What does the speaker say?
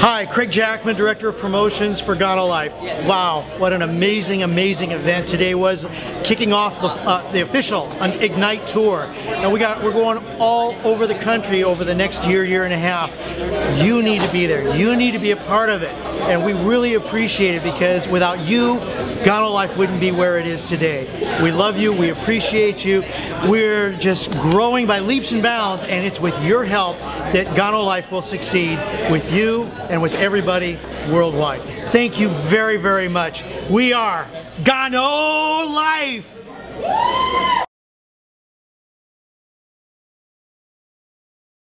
Hi, Craig Jackman, Director of Promotions for Gano Life. Wow, what an amazing, amazing event today was, kicking off the, uh, the official Ignite Tour. And we got, we're going all over the country over the next year, year and a half. You need to be there. You need to be a part of it. And we really appreciate it because without you, Gano Life wouldn't be where it is today. We love you, we appreciate you. We're just growing by leaps and bounds, and it's with your help that Gano Life will succeed with you and with everybody worldwide. Thank you very, very much. We are Gano Life!